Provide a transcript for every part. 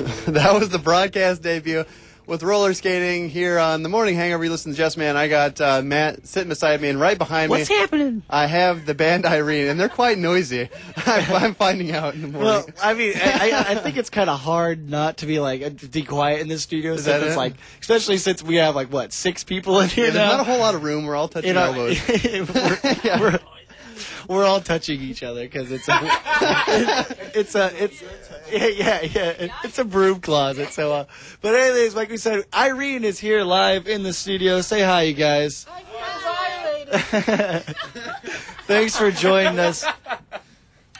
that was the broadcast debut with roller skating here on the morning hangover. You listen to Just Man. I got uh, Matt sitting beside me, and right behind What's me, happening? I have the band EIRENE, and they're quite noisy. I'm, I'm finding out in the morning. Well, I mean, I, I, I think it's kind of hard not to be like uh, be quiet in the studio. Is since that it? like, especially since we have like what six people in here Yeah, there's now. not a whole lot of room. We're all touching you know, elbows. we're, we're, we're all touching each other because it's a it's a it's yeah yeah yeah it's a broom closet. So, uh, but anyways, like we said, EIRENE is here live in the studio. Say hi, you guys. Thanks for joining us.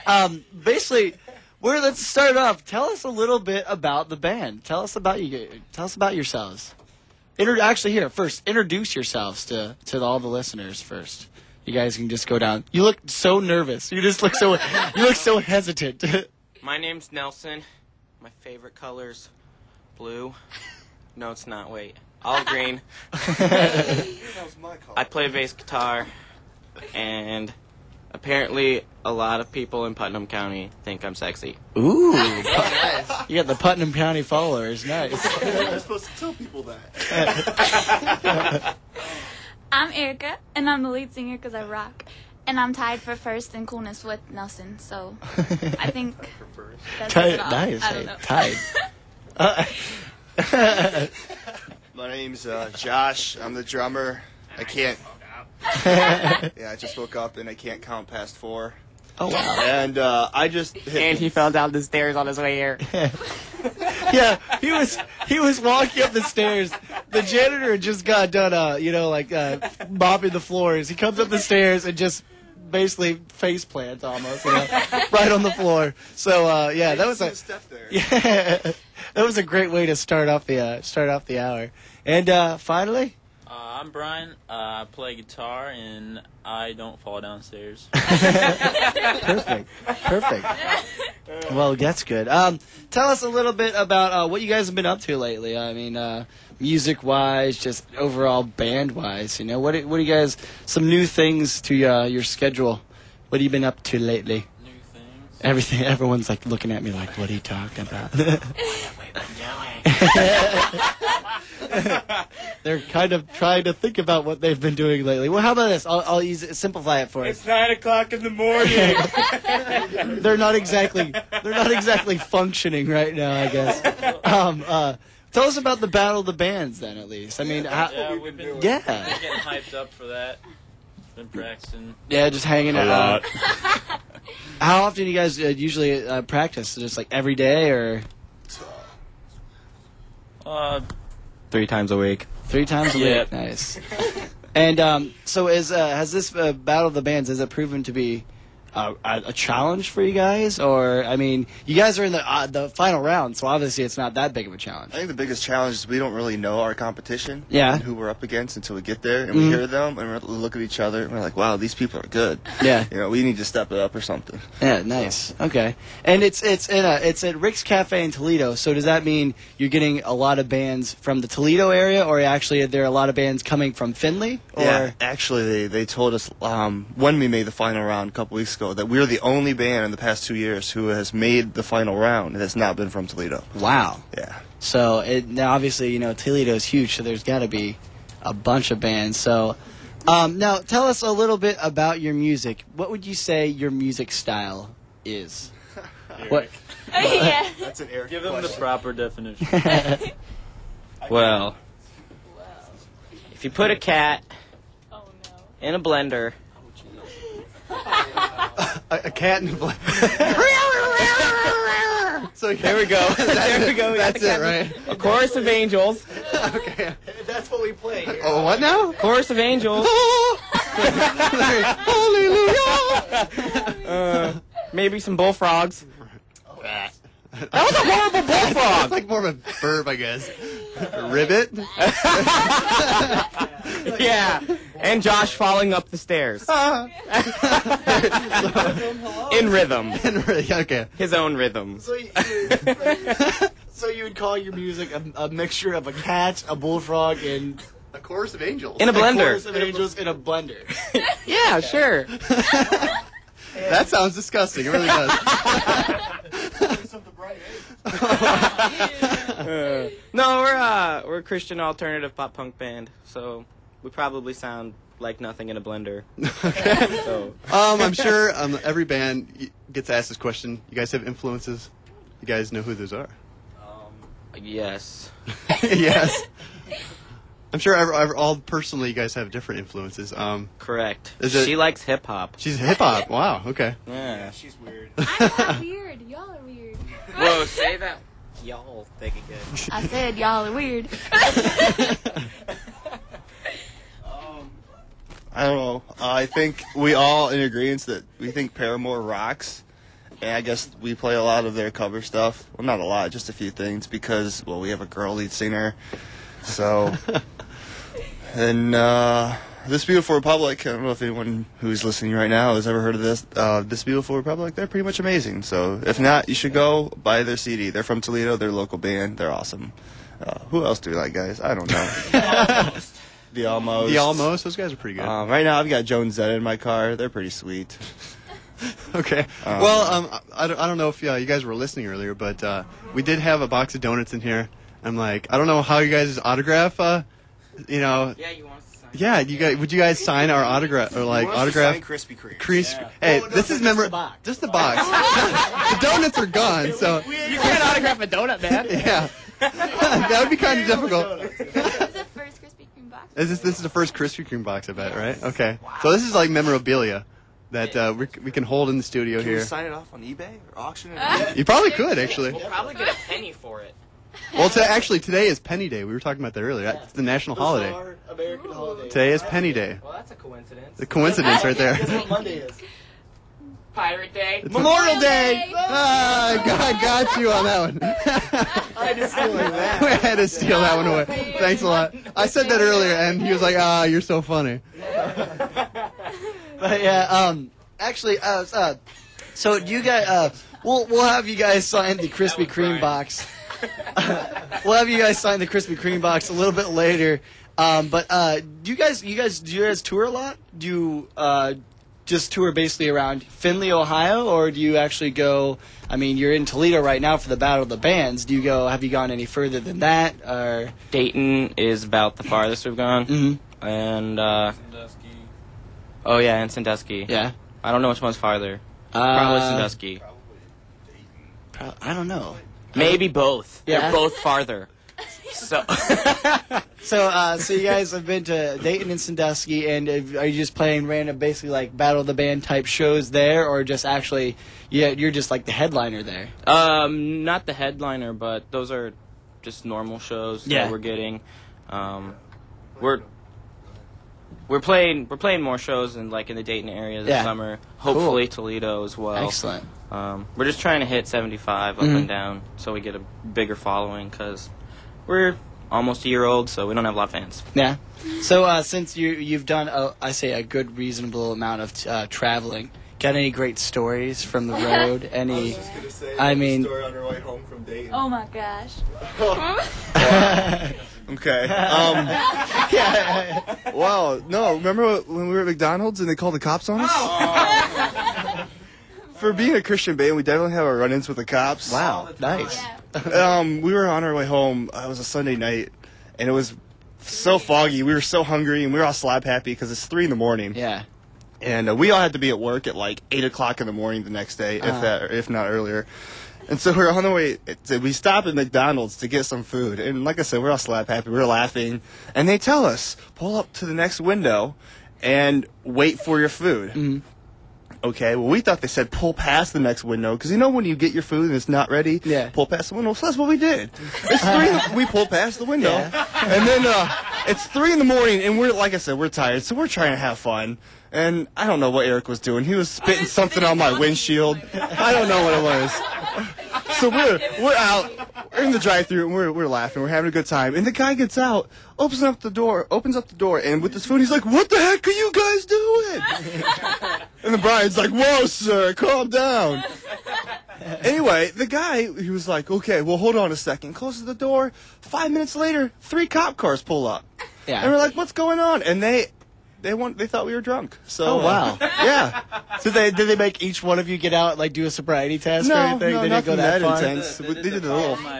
Um, basically, we're let's start off. Tell us a little bit about the band. Tell us about you. Tell us about yourselves. Inter- actually, here first, introduce yourselves to to all the listeners first. You guys can just go down. You look so nervous. You just look so you look so hesitant. My name's Nelson. My favorite color's blue. No, it's not. Wait. All green. I play bass guitar, and apparently a lot of people in Putnam County think I'm sexy. Ooh, nice. you got the Putnam County followers. Nice. You're supposed to tell people that. I'm Erica, and I'm the lead singer because I rock. And I'm tied for first in coolness with Nelson, so I think that's Tight, it all. nice. I don't know. Tight. Uh, My name's uh, Josh. I'm the drummer. I can't. Yeah, I just woke up and I can't count past four. oh wow. And uh, I just hit And he fell down the stairs on his way here. yeah, he was he was walking up the stairs. The janitor just got done, uh, you know, like uh, mopping the floors. He comes up the stairs and just basically face plants almost, you know, right on the floor. So uh, yeah, that was a step there. yeah, that was a great way to start off the uh, start off the hour. And uh, finally, Uh, I'm Brian. Uh, I play guitar and I don't fall downstairs. perfect, perfect. Well, that's good. Um, tell us a little bit about uh, what you guys have been up to lately. I mean, uh, music wise, just overall band wise. You know, what do- what do you guys? Some new things to uh, your schedule. What have you been up to lately? New things. Everything. Everyone's like looking at me like, "What are you talking about?" They're kind of trying to think about what they've been doing lately. Well, how about this? I'll, I'll easy, simplify it for you. It's nine o'clock in the morning. they're not exactly they're not exactly functioning right now. I guess. Um, uh, tell us about the battle of the bands, then at least. I mean, how, Yeah, we've been yeah, getting hyped up for that. Been practicing. yeah, just hanging A out. How often do you guys uh, usually uh, practice? Just like every day or Uh, Three times a week. three times a Yeah. week? Nice. And um, so, is uh, has this uh, battle of the bands has it proven to be a, a challenge for you guys, or I mean, you guys are in the uh, the final round, so obviously it's not that big of a challenge. I think the biggest challenge is we don't really know our competition Yeah. and who we're up against until we get there and we Mhm. hear them and we look at each other and we're like, wow, these people are good. Yeah. You know, we need to step it up or something. Yeah, nice. Okay, and it's it's in a it's at Rick's Cafe in Toledo. So does that mean you're getting a lot of bands from the Toledo area, or actually are there a lot of bands coming from Findlay? Or yeah, actually, they, they told us um, when we made the final round a couple weeks ago that we're the only band in the past two years who has made the final round and has not been from Toledo. wow. Yeah. So it, now obviously you know Toledo is huge, so there's got to be a bunch of bands. So um, now tell us a little bit about your music. What would you say your music style is? What? yeah. That's an Eric give them the proper definition. Well, if you put a cat Oh no. in a blender, a, a cat in a blanket. so there we go. there we go. That's it, right? a chorus of angels. okay. That's what we play. Here. Oh, what now? Chorus of angels. Hallelujah. Uh, maybe some bullfrogs. That was a horrible bullfrog. It's like more of a verb, I guess. Ribbit. Yeah. And Josh falling up the stairs. In rhythm. okay. His own rhythm. So you, so you would call your music a, a mixture of a cat, a bullfrog, and A chorus of angels. In a blender. chorus of angels in a blender. Yeah, sure. That sounds disgusting. It really does. No, we're uh, we're a Christian alternative pop punk band, so we probably sound like nothing in a blender. so Um, I'm sure um, every band gets asked this question. You guys have influences? You guys know who those are? yes, yes. I'm sure ever, ever, all personally you guys have different influences. Um, correct. Is it- she likes hip hop. she's hip hop. Wow. Okay. Yeah. she's weird. I'm not weird. Y'all are weird. Whoa, say that. Y'all think again. I said y'all are weird. I don't know. I think we all in agreement that we think Paramore rocks. And I guess we play a lot of their cover stuff. Well, not a lot, just a few things because, well, we have a girl lead singer. So, and uh, This Beautiful Republic, I don't know if anyone who's listening right now has ever heard of this. Uh, this Beautiful Republic, they're pretty much amazing. So, if not, you should go buy their CD. They're from Toledo, they're a local band, they're awesome. Uh, who else do we like, guys? I don't know. the Almost. The Almost. Those guys are pretty good. Um, right now, I've got Jonezetta in my car. They're pretty sweet. Okay. well, um, I, don't, I don't know if uh, you guys were listening earlier, but uh, we did have a box of donuts in here. I'm like, I don't know how you guys' autograph, uh, you know. Yeah, you want to sign? Yeah, you guys, would you guys sign our autograph or like autograph? Krispy Kreme. Chris, hey, this is member. box. Just the box. the donuts are gone, so You can't autograph a donut, man. yeah, that would be kind of difficult. This is the first Krispy Kreme box. Is this this is the first Krispy Kreme box, I bet, right? Okay, so this is like memorabilia that uh, we, we can hold in the studio Can we here. sign it off on eBay or auction it? You probably could actually. We'll probably get a penny for it. Well, to, actually today is Penny Day. We were talking about that earlier. It's the national holiday. American holiday. Today is Penny Day. Well, that's a coincidence. The coincidence right there. what Monday is. Pirate Day. Memorial Day. Ah, God got you on that one. I had to steal that. we had to steal that one away. Thanks a lot. I said that earlier, and he was like, "Ah, you're so funny." But yeah, um, actually, uh, uh, so do you guys, uh, we'll we'll have you guys sign the Krispy Kreme box. we'll have you guys sign the Krispy Kreme box a little bit later. Um, but uh, do you guys, you guys, do you guys tour a lot? Do you uh, just tour basically around Findlay, Ohio, or do you actually go? I mean, you're in Toledo right now for the Battle of the Bands. Do you go? Have you gone any further than that? Or Dayton is about the farthest we've gone. Mhm. And, uh, oh yeah, and Sandusky. yeah, I don't know which one's farther. uh, Probably Sandusky. pro- I don't know. Maybe both. Yeah. They're both farther. So, So, uh, so you guys have been to Dayton and Sandusky, and are you just playing random, basically like Battle of the Band type shows there, or just actually, yeah, you're just like the headliner there? um, not the headliner, but those are just normal shows Yeah. that we're getting. Um, we're we're playing we're playing more shows in like in the Dayton area this Yeah. summer. Hopefully Toledo as well. Excellent. Um, we're just trying to hit 75 up Mhm. and down so we get a bigger following because we're almost a year old, so we don't have a lot of fans. Yeah. So, uh, since you you've done, a, I say, a good reasonable amount of uh, traveling, got any great stories from the road? Any? I mean- story on our way home from Dayton. Oh my gosh. Okay. Um. Wow. No. Remember when we were at McDonald's and they called the cops on us? For being a Christian band, we definitely have our run-ins with the cops. Wow, nice. Yeah. Um. We were on our way home. Uh, it was a Sunday night, and it was so foggy. We were so hungry, and we were all slap happy because it's three in the morning. Yeah. and uh, we all had to be at work at like eight o'clock in the morning the next day, if Uh-huh. that, if not earlier. And so we're on the way. To, we stop at McDonald's to get some food, and like I said, we're all slap happy. We're laughing, and they tell us pull up to the next window and wait for your food. Mhm. Okay, well, we thought they said pull past the next window because you know when you get your food and it's not ready, Yeah. pull past the window. So that's what we did. It's three. we pulled past the window, Yeah. and then uh, it's three in the morning, and we're like I said, we're tired, so we're trying to have fun. And I don't know what Eric was doing. He was spitting something on my windshield. I don't know what it was. So we're we're out, we're in the drive-through, and we're we're laughing, we're having a good time. And the guy gets out, opens up the door, opens up the door, and with his phone, he's like, "What the heck are you guys doing?" And then Brian's like, "Whoa, sir, calm down." Anyway, the guy he was like, "Okay, well, hold on a second. Closes the door. Five minutes later, three cop cars pull up, Yeah. and we're like, "What's going on?" And they they want they thought we were drunk. So Oh, wow. uh, yeah. So they did they make each one of you get out like do a sobriety test or anything? no, they didn't go nothing that, that intense. They They did did the a little call my